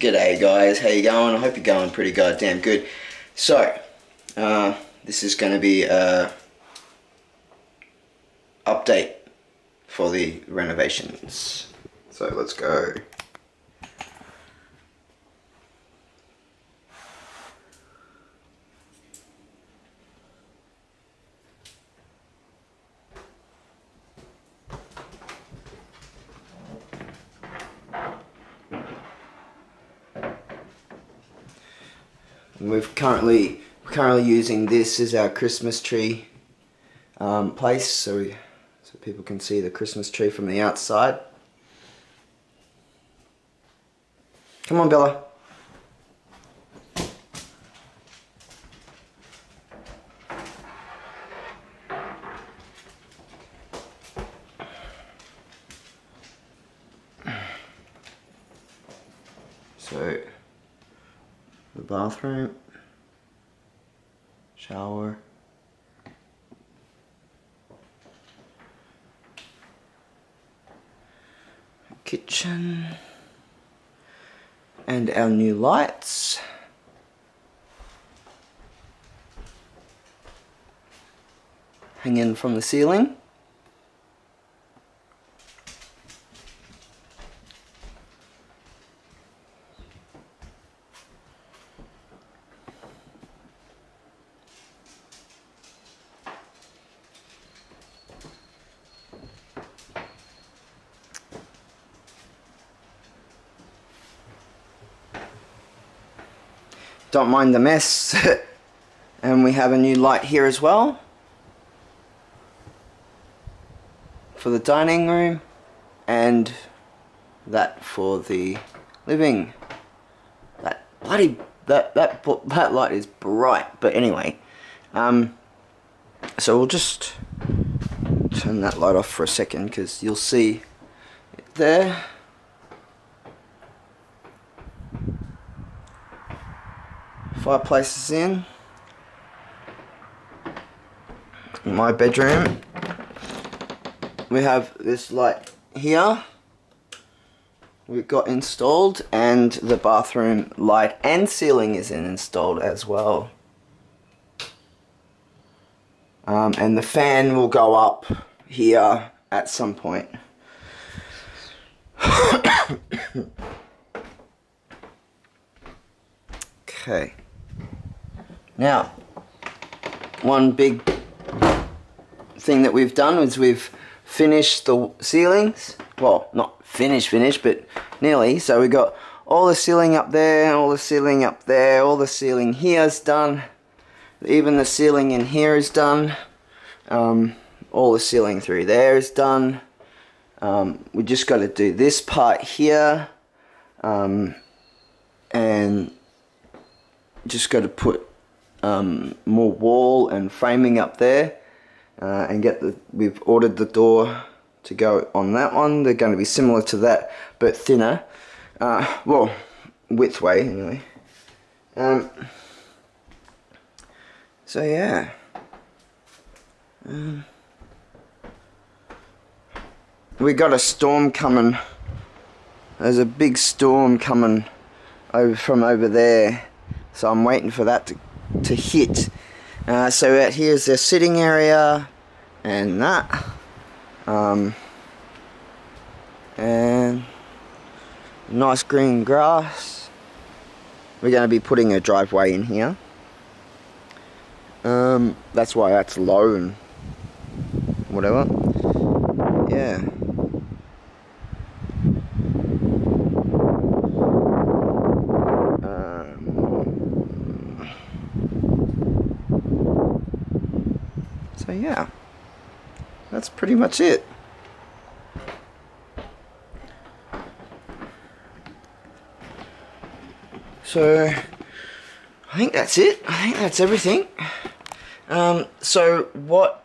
G'day guys, how you going? I hope you're going pretty goddamn good. So, uh, this is going to be a update for the renovations. So let's go. We've currently we're currently using this as our Christmas tree um, place, so we, so people can see the Christmas tree from the outside. Come on, Bella. So the bathroom, kitchen, and our new lights. Hanging from the ceiling. Don't mind the mess. and we have a new light here as well. For the dining room. And that for the living. That bloody, that, that, that light is bright. But anyway. Um, so we'll just turn that light off for a second because you'll see it there. Fireplace is in. in my bedroom. We have this light here. We've got installed and the bathroom light and ceiling is installed as well. Um, and the fan will go up here at some point. Okay now, one big thing that we've done is we've finished the ceilings. Well, not finished, finished, but nearly. So we got all the ceiling up there, all the ceiling up there, all the ceiling here is done. Even the ceiling in here is done. Um, all the ceiling through there is done. Um, we just got to do this part here. Um, and just got to put um, more wall and framing up there uh, and get the we've ordered the door to go on that one. They're going to be similar to that but thinner. Uh, well width way anyway. Um, so yeah. Um, we got a storm coming. There's a big storm coming over from over there so I'm waiting for that to to hit. Uh, so out here is their sitting area and that. Um, and nice green grass. We're going to be putting a driveway in here. Um, that's why that's low and whatever. Yeah. So yeah, that's pretty much it. So I think that's it. I think that's everything. Um, so what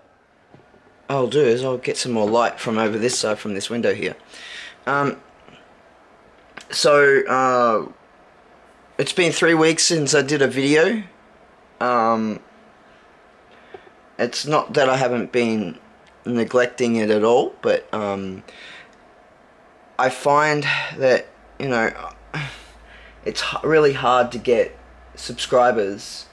I'll do is I'll get some more light from over this side from this window here. Um, so uh, it's been three weeks since I did a video. Um, it's not that I haven't been neglecting it at all, but um, I find that, you know, it's really hard to get subscribers.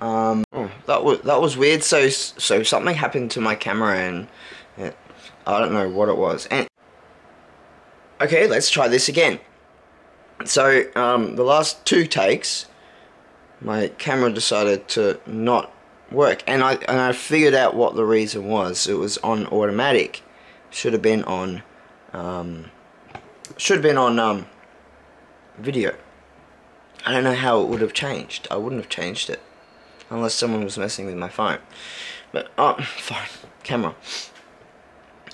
Um, oh, that was that was weird. So so something happened to my camera and yeah, I don't know what it was. And okay, let's try this again. So um, the last two takes, my camera decided to not work, and I and I figured out what the reason was. It was on automatic. Should have been on. Um, should have been on um, video. I don't know how it would have changed. I wouldn't have changed it unless someone was messing with my phone. But oh, phone, camera.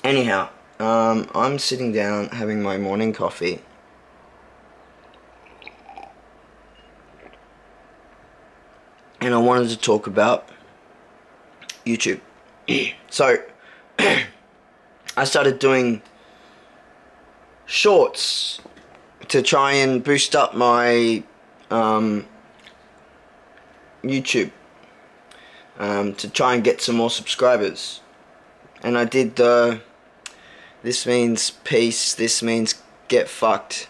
Anyhow, um, I'm sitting down having my morning coffee. And I wanted to talk about YouTube. so, I started doing shorts to try and boost up my um, YouTube um, to try and get some more subscribers and I did the this means peace this means get fucked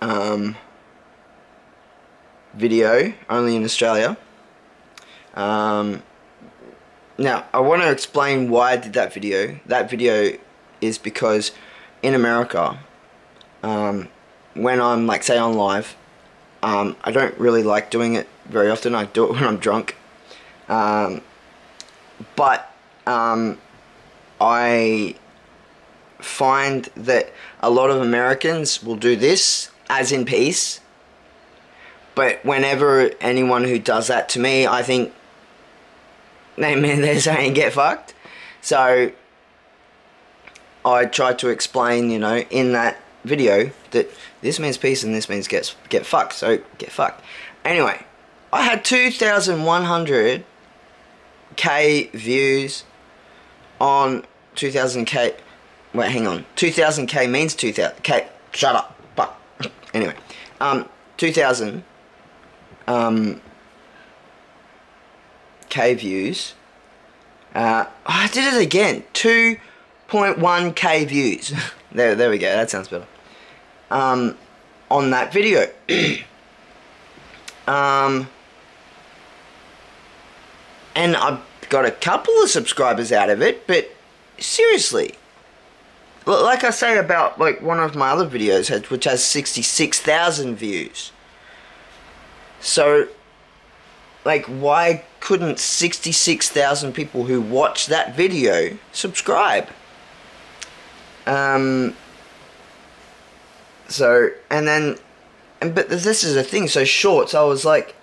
um, video only in Australia um, now I want to explain why I did that video. That video is because in America um, when I'm like say on live um, I don't really like doing it very often. I do it when I'm drunk. Um, but um, I find that a lot of Americans will do this as in peace. But whenever anyone who does that to me I think they mean they're saying get fucked so I tried to explain, you know, in that video that this means peace and this means get get fucked. So get fucked. Anyway, I had 2,100 k views on 2,000 k. Wait, hang on. 2,000 k means 2,000 k. Shut up. But anyway, um, 2,000 um k views. Uh, I did it again. Two. 0.1k views. there, there we go. That sounds better. Um, on that video. um, and I got a couple of subscribers out of it, but seriously, like I say about like one of my other videos, which has 66,000 views. So, like, why couldn't 66,000 people who watch that video subscribe? Um, so, and then, and but this is a thing. So shorts, I was like,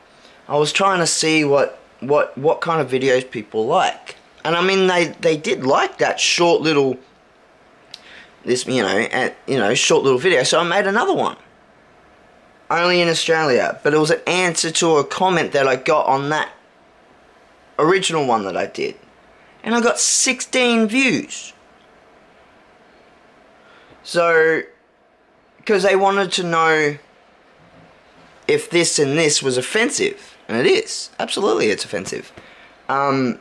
I was trying to see what what what kind of videos people like, and I mean they they did like that short little this you know and you know short little video. So I made another one. Only in Australia, but it was an answer to a comment that I got on that original one that I did, and I got 16 views. So, because they wanted to know if this and this was offensive. And it is. Absolutely, it's offensive. Um,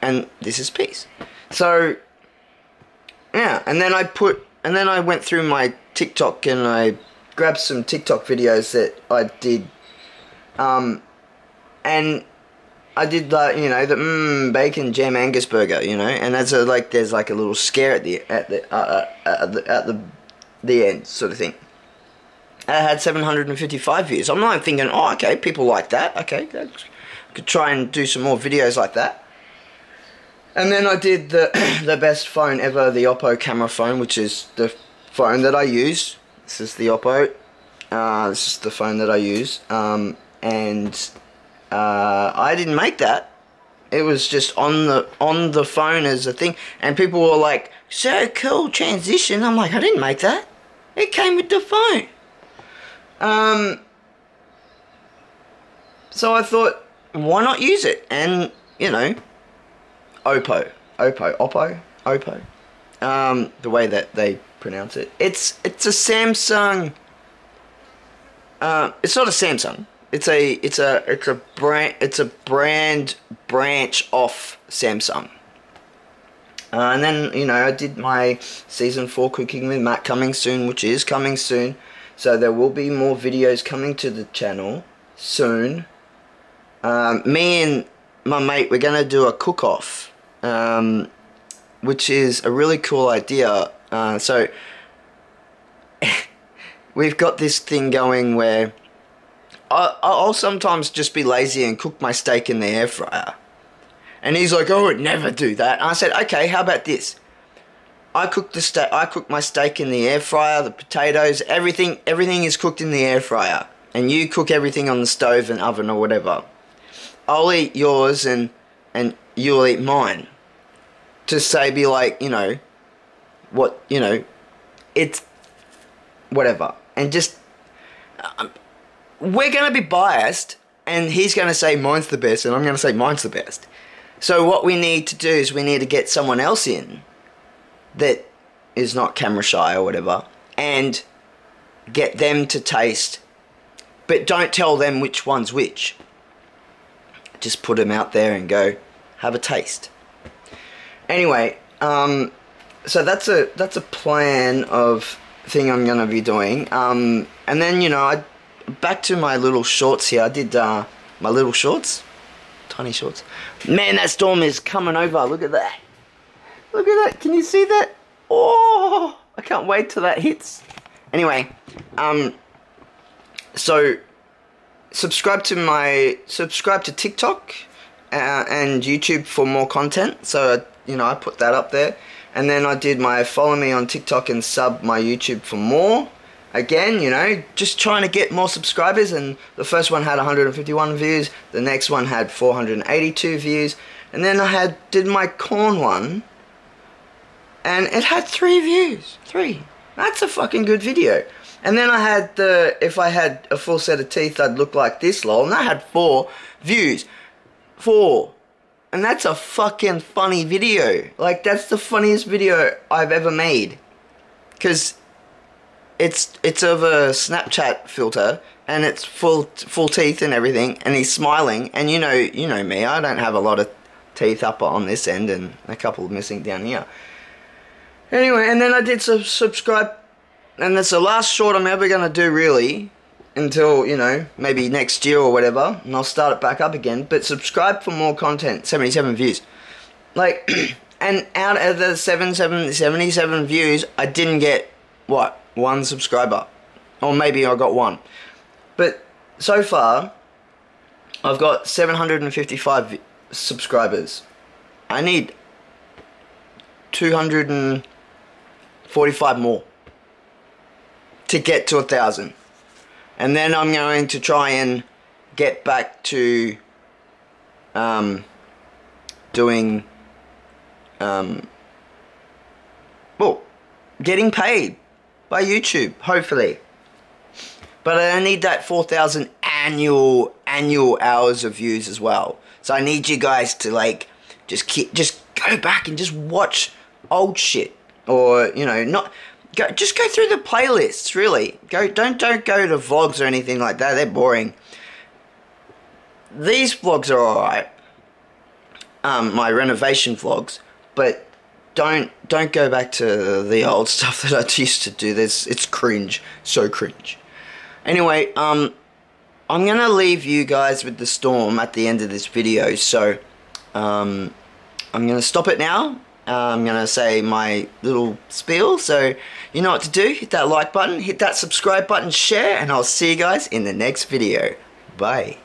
and this is peace. So, yeah, and then I put, and then I went through my TikTok and I grabbed some TikTok videos that I did. Um, and I did like you know the mmm bacon jam Angus burger, you know, and that's a like there's like a little scare at the at the uh, uh, at the at the the end sort of thing. I had 755 views. I'm not thinking, oh, okay, people like that. Okay, I could try and do some more videos like that. And then I did the the best phone ever, the Oppo camera phone, which is the phone that I use. This is the Oppo. Uh, this is the phone that I use. Um, and uh, I didn't make that. It was just on the on the phone as a thing, and people were like, "So cool transition." I'm like, I didn't make that. It came with the phone. Um. So I thought, why not use it? And you know, Oppo, Oppo, Oppo, Oppo. Um, the way that they pronounce it. It's it's a Samsung. Uh, it's not a Samsung it's a it's a it's a brand it's a brand branch off Samsung. Uh, and then you know I did my season four cooking with Matt coming soon, which is coming soon. So there will be more videos coming to the channel soon. Um, me and my mate, we're to do a cook-off, um, which is a really cool idea. Uh, so we've got this thing going where I, I'll sometimes just be lazy and cook my steak in the air fryer. And he's like, "I would never do that." And I said, "Okay, how about this? I cook the steak. I cook my steak in the air fryer. The potatoes, everything, everything is cooked in the air fryer, and you cook everything on the stove and oven or whatever. I'll eat yours, and and you'll eat mine. To say, be like, you know, what you know, it's whatever, and just." Um, we're going to be biased, and he's going to say mine's the best, and I'm going to say mine's the best. So what we need to do is we need to get someone else in that is not camera shy or whatever, and get them to taste, but don't tell them which one's which. Just put them out there and go, have a taste. Anyway, um, so that's a that's a plan of thing I'm gonna be doing. Um, and then you know I back to my little shorts here. I did uh, my little shorts, tiny shorts. Man, that storm is coming over. Look at that. Look at that. Can you see that? Oh, I can't wait till that hits. Anyway, um, so subscribe to my subscribe to TikTok uh, and YouTube for more content. So you know, I put that up there. And then I did my follow me on TikTok and sub my YouTube for more again, you know, just trying to get more subscribers. And the first one had 151 views, the next one had 482 views, and then I had did my corn one, and it had three views. Three. That's a fucking good video. And then I had the if I had a full set of teeth, I'd look like this, lol. And I had four views. Four. And that's a fucking funny video. Like, that's the funniest video I've ever made. Because it's it's of a Snapchat filter and it's full full teeth and everything and he's smiling and you know you know me I don't have a lot of teeth up on this end and a couple missing down here anyway and then I did sub subscribe and that's the last short I'm ever gonna do really until you know maybe next year or whatever and I'll start it back up again but subscribe for more content 77 views like and out of the 77 77 views I didn't get what one subscriber. Or maybe I got one. But so far, I've got 755 subscribers. I need 245 more to get to a thousand. And then I'm going to try and get back to um, doing um, well, getting paid by YouTube, hopefully. But I need that 4,000 annual annual hours of views as well. So I need you guys to like just keep, just go back and just watch old shit or you know not go just go through the playlists really. Go don't don't go to vlogs or anything like that. They're boring. These vlogs are alright. Um, my renovation vlogs, but don't don't go back to the old stuff that I used to do. There's it's cringe, so cringe. Anyway, um, I'm gonna leave you guys with the storm at the end of this video. So, um, I'm gonna stop it now. Uh, I'm gonna say my little spiel. So you know what to do. Hit that like button, hit that subscribe button, share, and I'll see you guys in the next video. Bye.